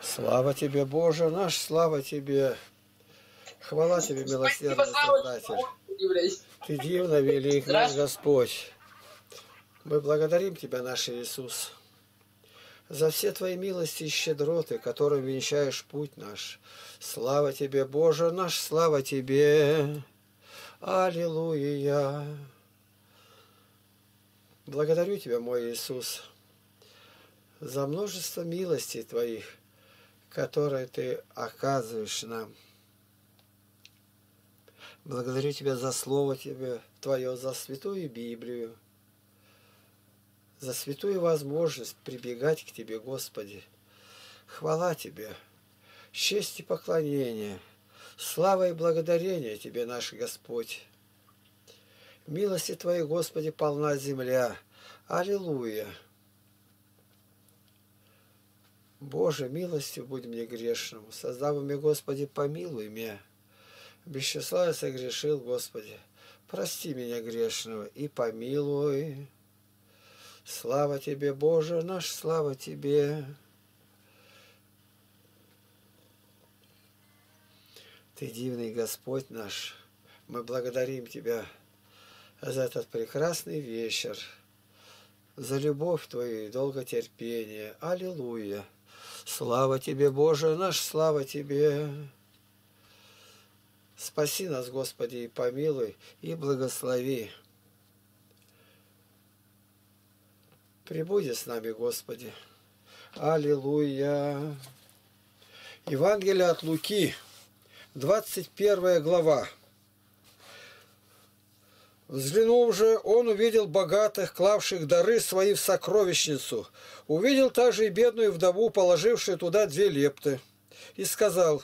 Слава Тебе, Боже наш, слава Тебе. Хвала Тебе, милосердный Создатель. Ты дивно велик наш Господь. Мы благодарим Тебя, наш Иисус, за все Твои милости и щедроты, которым венчаешь путь наш. Слава Тебе, Боже наш, слава Тебе. Аллилуйя. Благодарю Тебя, мой Иисус, за множество милостей Твоих, которые Ты оказываешь нам. Благодарю Тебя за Слово Тебе, Твое, за Святую Библию, за святую возможность прибегать к Тебе, Господи. Хвала Тебе, честь и поклонение, слава и благодарение Тебе, наш Господь. Милости Твоей, Господи, полна земля. Аллилуйя! Боже, милостью будь мне грешному, создав мне, Господи, помилуй меня. Без я согрешил, Господи, прости меня грешного и помилуй. Слава Тебе, Боже наш, слава Тебе. Ты дивный Господь наш, мы благодарим Тебя за этот прекрасный вечер, за любовь Твою и долготерпение. Аллилуйя! Слава Тебе, Боже наш, слава Тебе! Спаси нас, Господи, и помилуй, и благослови. Прибуди с нами, Господи. Аллилуйя! Евангелие от Луки, 21 глава. Взглянув же, он увидел богатых, клавших дары свои в сокровищницу. Увидел также и бедную вдову, положившую туда две лепты. И сказал,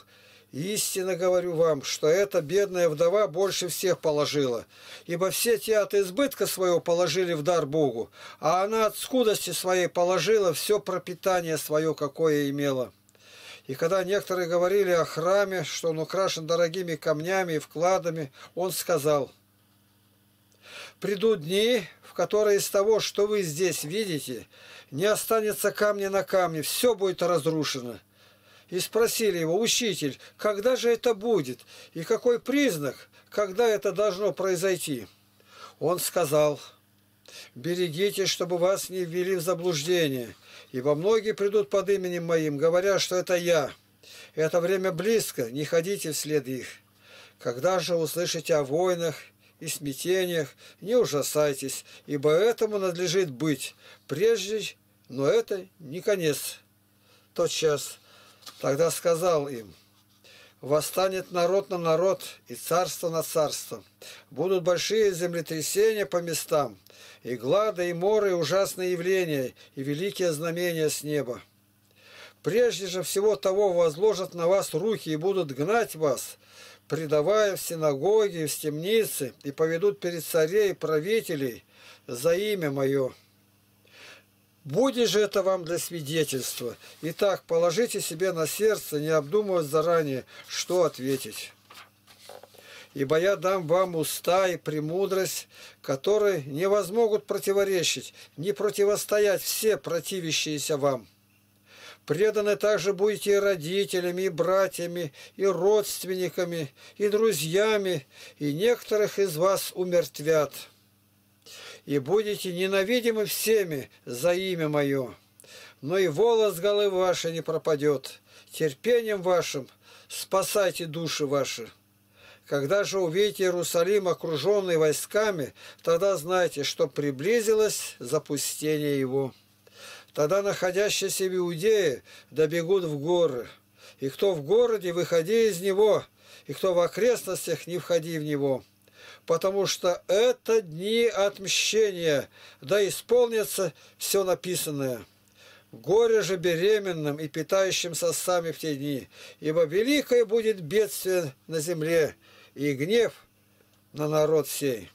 «Истинно говорю вам, что эта бедная вдова больше всех положила, ибо все те от избытка своего положили в дар Богу, а она от скудости своей положила все пропитание свое, какое имела». И когда некоторые говорили о храме, что он украшен дорогими камнями и вкладами, он сказал – Придут дни, в которые из того, что вы здесь видите, не останется камня на камне, все будет разрушено. И спросили его, учитель, когда же это будет, и какой признак, когда это должно произойти? Он сказал, берегите, чтобы вас не ввели в заблуждение, ибо многие придут под именем моим, говоря, что это я. Это время близко, не ходите вслед их. Когда же услышите о войнах и смятениях, не ужасайтесь, ибо этому надлежит быть прежде, но это не конец. Тот час тогда сказал им, восстанет народ на народ и царство на царство. Будут большие землетрясения по местам, и глады, и моры, и ужасные явления, и великие знамения с неба. Прежде же всего того возложат на вас руки и будут гнать вас, предавая в синагоги в темницы, и поведут перед царей и правителей за имя мое. Будет же это вам для свидетельства. Итак, положите себе на сердце, не обдумывая заранее, что ответить. Ибо я дам вам уста и премудрость, которые не возмогут противоречить, не противостоять все противящиеся вам. Преданы также будете и родителями, и братьями, и родственниками, и друзьями, и некоторых из вас умертвят. И будете ненавидимы всеми за имя Мое. Но и волос головы вашей не пропадет. Терпением вашим спасайте души ваши. Когда же увидите Иерусалим, окруженный войсками, тогда знайте, что приблизилось запустение его. Тогда находящиеся в Иудее добегут в горы. И кто в городе, выходи из него, и кто в окрестностях, не входи в него. Потому что это дни отмщения, да исполнится все написанное. Горе же беременным и питающимся сами в те дни, ибо великое будет бедствие на земле и гнев на народ сей.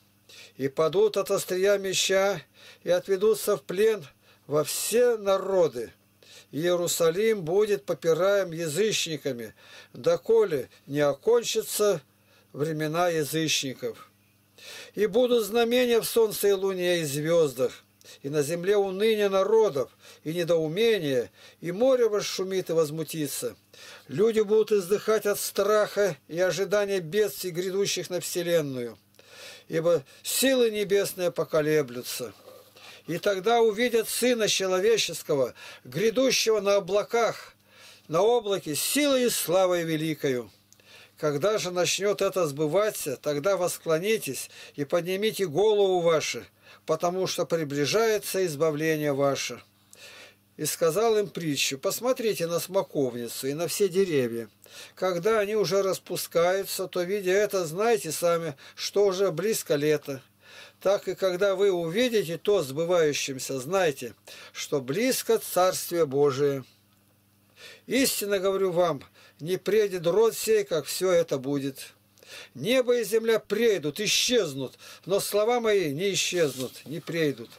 И падут от острия меча, и отведутся в плен – во все народы. Иерусалим будет попираем язычниками, доколе не окончатся времена язычников. И будут знамения в солнце и луне и звездах, и на земле уныние народов, и недоумение, и море расшумит и возмутится. Люди будут издыхать от страха и ожидания бедствий, грядущих на вселенную, ибо силы небесные поколеблются. И тогда увидят Сына Человеческого, грядущего на облаках, на облаке силой и славой великою. Когда же начнет это сбываться, тогда восклонитесь и поднимите голову ваши, потому что приближается избавление ваше. И сказал им притчу, посмотрите на смоковницу и на все деревья. Когда они уже распускаются, то, видя это, знайте сами, что уже близко лето. Так и когда вы увидите то сбывающимся, знайте, что близко Царствие Божие. Истинно говорю вам, не предет род сей, как все это будет. Небо и земля прейдут, исчезнут, но слова мои не исчезнут, не прейдут.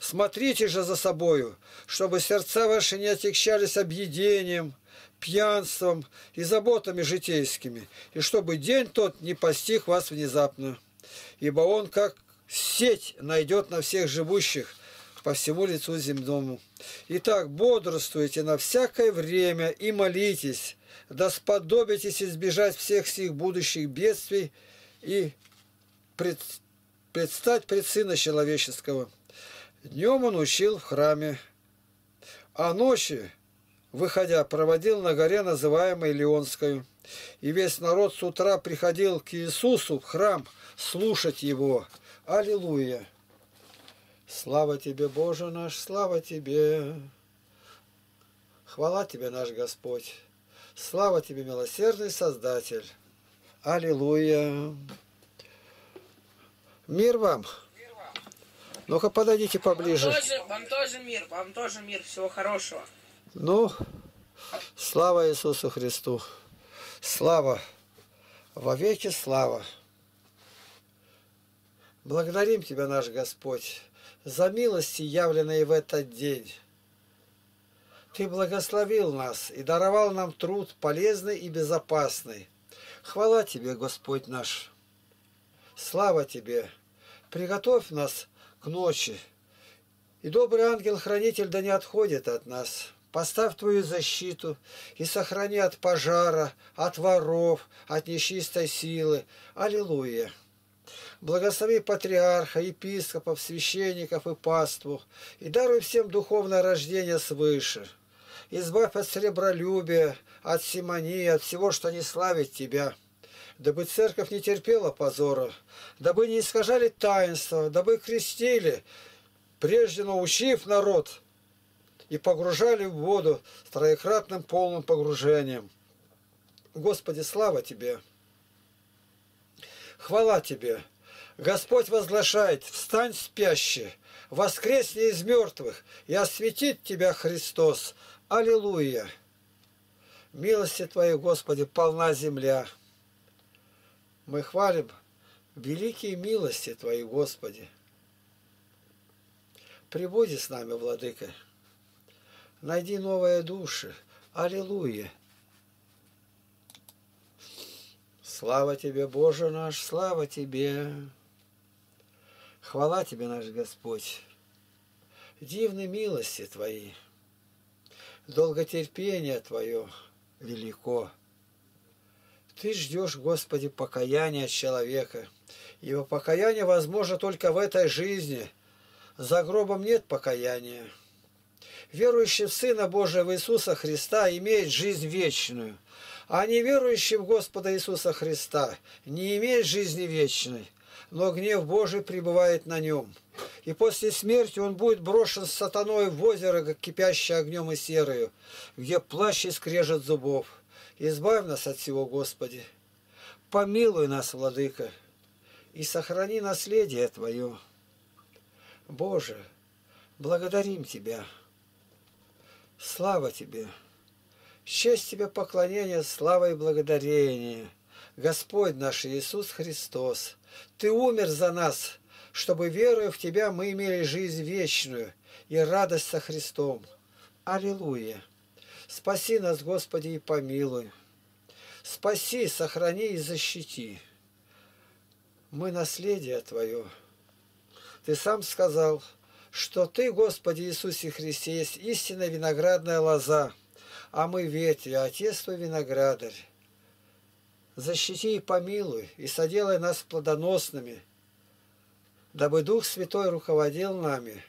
Смотрите же за собою, чтобы сердца ваши не отягчались объедением, пьянством и заботами житейскими, и чтобы день тот не постиг вас внезапно. Ибо он, как сеть, найдет на всех живущих по всему лицу земному. Итак, бодрствуйте на всякое время и молитесь, да сподобитесь избежать всех сих будущих бедствий и пред, предстать пред Сына Человеческого. Днем он учил в храме, а ночи, выходя, проводил на горе, называемой Леонскую. И весь народ с утра приходил к Иисусу в храм слушать Его. Аллилуйя! Слава Тебе, Боже наш, слава Тебе! Хвала Тебе, наш Господь! Слава Тебе, милосердный Создатель! Аллилуйя! Мир вам! Ну-ка, подойдите поближе. Вам тоже, вам тоже мир, вам тоже мир. Всего хорошего. Ну, слава Иисусу Христу. Слава. Во веки слава. Благодарим Тебя, наш Господь, за милости, явленные в этот день. Ты благословил нас и даровал нам труд полезный и безопасный. Хвала Тебе, Господь наш. Слава Тебе. Приготовь нас к ночи. И добрый ангел-хранитель да не отходит от нас. Поставь Твою защиту и сохрани от пожара, от воров, от нечистой силы. Аллилуйя! Благослови патриарха, епископов, священников и паству, и даруй всем духовное рождение свыше. Избавь от сребролюбия, от симонии, от всего, что не славит Тебя дабы церковь не терпела позора, дабы не искажали таинства, дабы крестили, прежде научив народ, и погружали в воду с троекратным полным погружением. Господи, слава Тебе! Хвала Тебе! Господь возглашает, встань спящий, воскресни из мертвых, и осветит Тебя Христос. Аллилуйя! Милости Твоей, Господи, полна земля. Мы хвалим великие милости Твои, Господи. Прибуди с нами, Владыка. Найди новые души. Аллилуйя. Слава Тебе, Боже наш, слава Тебе. Хвала Тебе, наш Господь. Дивны милости Твои. Долготерпение Твое велико. Ты ждешь, Господи, покаяния человека. Его покаяние возможно только в этой жизни. За гробом нет покаяния. Верующий в Сына Божьего Иисуса Христа имеет жизнь вечную, а неверующий в Господа Иисуса Христа не имеет жизни вечной, но гнев Божий пребывает на нем. И после смерти он будет брошен с сатаной в озеро, кипящее огнем и серою, где плащ и скрежет зубов. Избавь нас от всего, Господи. Помилуй нас, Владыка, и сохрани наследие Твое. Боже, благодарим Тебя. Слава Тебе. Честь Тебе поклонение, слава и благодарение. Господь наш Иисус Христос, Ты умер за нас, чтобы, веруя в Тебя, мы имели жизнь вечную и радость со Христом. Аллилуйя! Спаси нас, Господи, и помилуй. Спаси, сохрани и защити. Мы наследие Твое. Ты сам сказал, что Ты, Господи Иисусе Христе, есть истинная виноградная лоза, а мы ветви, а Отец Твой виноградарь. Защити и помилуй, и соделай нас плодоносными, дабы Дух Святой руководил нами,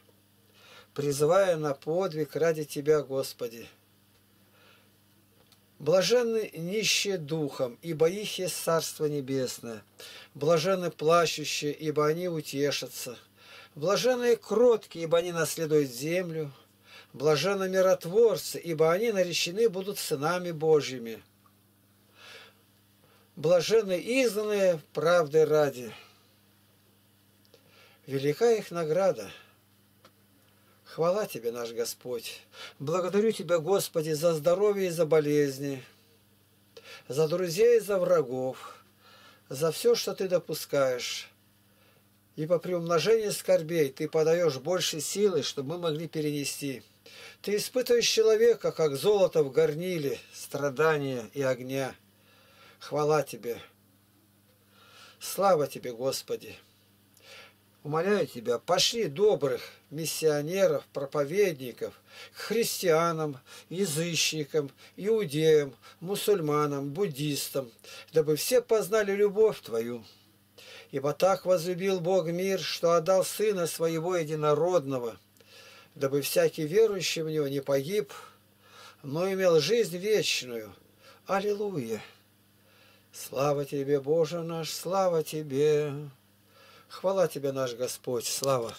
призывая на подвиг ради Тебя, Господи. Блаженны нищие духом, ибо их есть Царство Небесное. Блаженны плачущие, ибо они утешатся. Блаженные кроткие, ибо они наследуют землю. Блаженны миротворцы, ибо они наречены будут сынами Божьими. Блаженны изгнанные правды ради. Велика их награда – Хвала Тебе, наш Господь. Благодарю Тебя, Господи, за здоровье и за болезни, за друзей и за врагов, за все, что Ты допускаешь. И по приумножению скорбей Ты подаешь больше силы, чтобы мы могли перенести. Ты испытываешь человека, как золото в горниле, страдания и огня. Хвала Тебе. Слава Тебе, Господи. Умоляю тебя, пошли добрых миссионеров, проповедников к христианам, язычникам, иудеям, мусульманам, буддистам, дабы все познали любовь Твою. Ибо так возлюбил Бог мир, что отдал Сына Своего Единородного, дабы всякий верующий в Него не погиб, но имел жизнь вечную. Аллилуйя! Слава Тебе, Боже наш, слава Тебе! Хвала Тебе, наш Господь, слава!